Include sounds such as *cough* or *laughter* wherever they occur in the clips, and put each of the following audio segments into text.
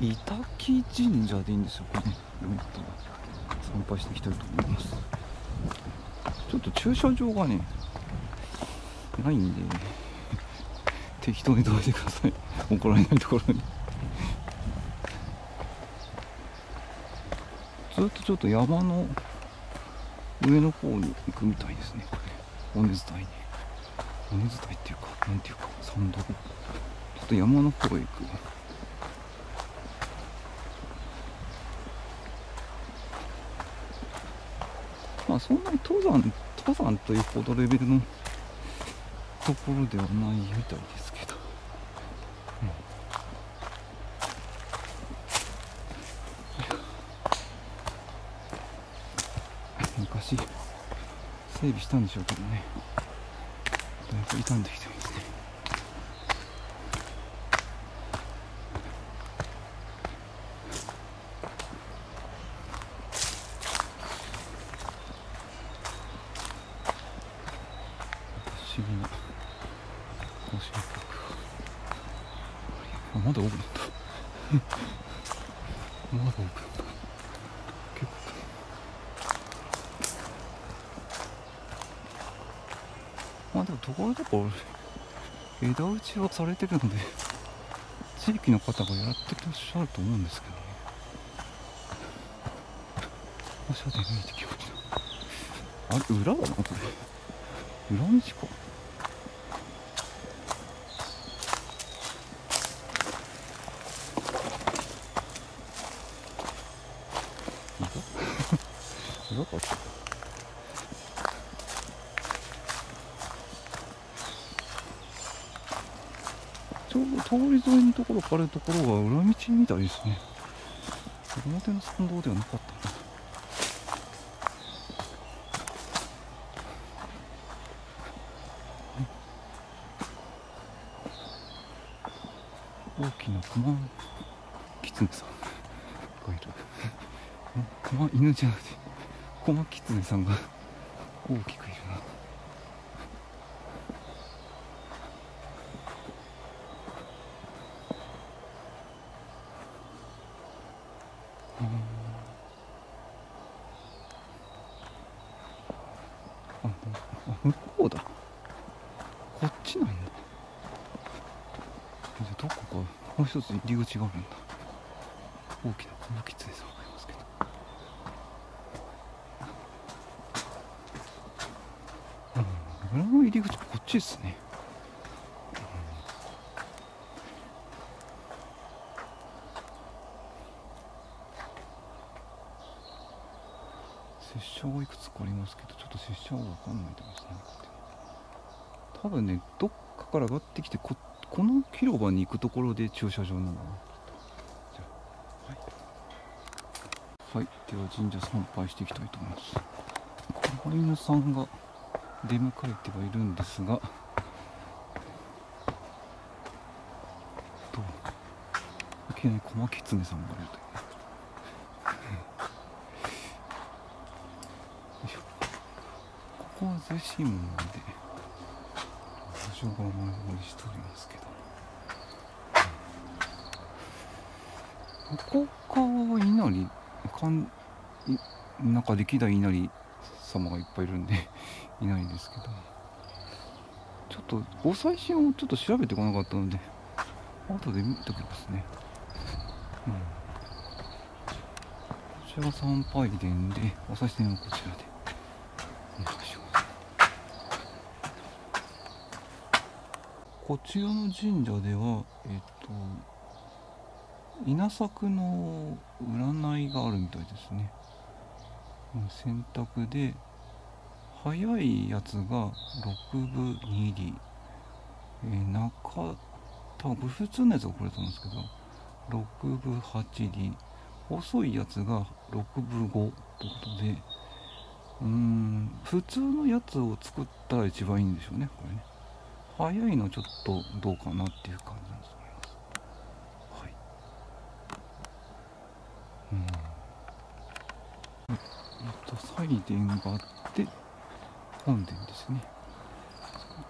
板木神社でいいんですよ。これね読み方が参拝していきたいと思います。ちょっと駐車場がねないんで *laughs* 適当にどいてください。*laughs* 怒られないところに。*laughs* ずっとちょっと山の上の方に行くみたいですねこれ。尾根伝いに尾根伝いっていうかなんていうか山道。ちょっと山の方へ行くそんなに登山登山というほどレベルのところではないみたいですけど、うん。昔整備したんでしょうけどね。だいぶ傷んできてますね不思議な甲子園あまだ多くなったまだ多くなった結構まあでもところどころ枝打ちはされてるので地域の方がやってらっしゃると思うんですけどね馬車で見えてきましたあれ裏だなこれ裏道か裏裏かったち。ょうど通り沿いのところからところが裏道みたいですね。表の参道ではなかったな。大きなクマキツネさん。がいるクマ犬じゃなくて。コマキツネさんが *laughs* 大きくいるな。ああ向こうだ。こっちなんだ。じゃどこかもう一つ入り口があるんだ。大きな小牧ツネさん。がいますけどうん裏の入り口こっちですね。うん。拙者がいくつかありますけどちょっと拙者は分かんないと思いますね。多分ねどっかから上がってきてここの広場に行くところで駐車場なのかな。はい、では神社参拝していきたいと思います。小犬さんが出迎えてはいるんですがといきなり小牧狐さんがいるという。ここは逗子門で場所がお守りしておりますけど、ここかは稲荷かんいなんか歴代稲荷様がいっぱいいるんで。いないですけど。ちょっとご最新をちょっと調べてこなかったので後で見ときますね。うん。こちら参拝殿でお刺身はこちらで。お願いします。こちらの神社ではえっと稲作の占いがあるみたいですね。選択で早いやつが6分2厘、えー中多分普通のやつがこれだと思うんですけど6分8厘。遅いやつが6分5ということでうん普通のやつを作ったら一番いいんでしょうねこれね。早いのちょっとどうかなっていう感じなんですはい。うん。えっと祭殿があって本殿ですね。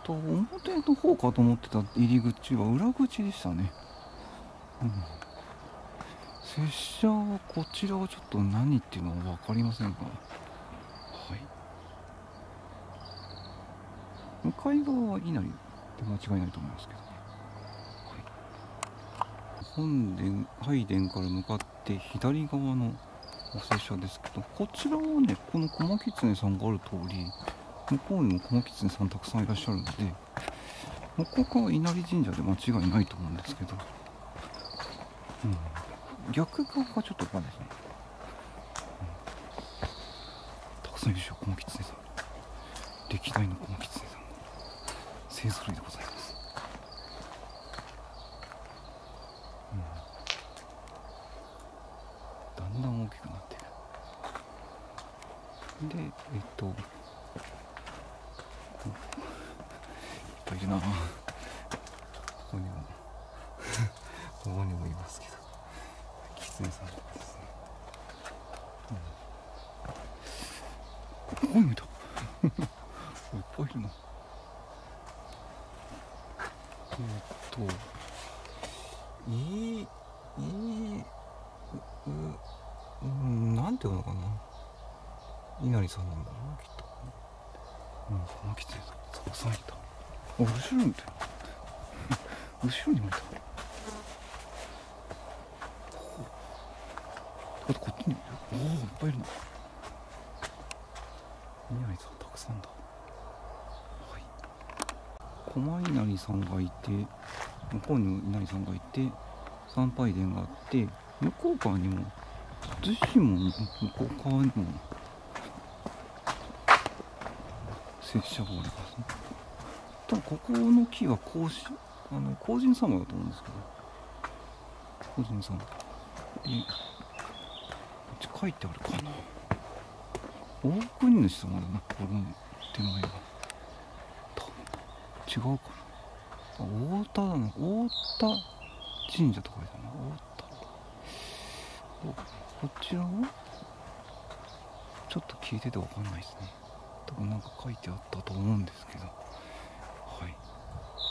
と表の方かと思ってた入り口は裏口でしたね。うん。拙者はこちらはちょっと何っていうのは分かりませんが。はい。向かい側は稲荷で間違いないと思いますけどね、はい、本殿拝殿から向かって左側のお拙者ですけどこちらはねこの駒狐さんがある通り向こうにも駒狐さんたくさんいらっしゃるので向こう側稲荷神社で間違いないと思うんですけど、うん、逆側がちょっと分かんないですね、うん、たくさんいるでしょ駒狐さん。歴代の駒狐さん。勢ぞろいでございます、うん、だんだん大きくなってる。でえっとこういっぱいいるな。ここにも。ここにもいますけど。狐さんとかですね、うん、ここにもいた。いっぱいいるなえっといいいうんなんていうのかな。稲荷さんなんだろうなきっと。うんこの狐さん。たくさんいた。後ろにた後ろにもいた。あとこっちにおおいっぱいいるな。稲荷さんたくさんだ。はい。狛稲荷さんがいて向こうに稲荷さんがいて参拝殿があって向こう側にも逗子も向こう側にも拙者がおりますね。多分ここの木は皇子あの皇人様だと思うんですけど。皇人様。でこっち書いてあるかな。大国主様だな。この手前が。違うかな。あ太田だな。太田神社とか書いてあるな。太田。おこちらは？ちょっと聞いててわかんないですね。多分なんか書いてあったと思うんですけど。はい。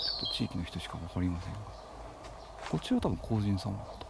ちょっと地域の人しか分かりませんがこちらは多分工人様だと。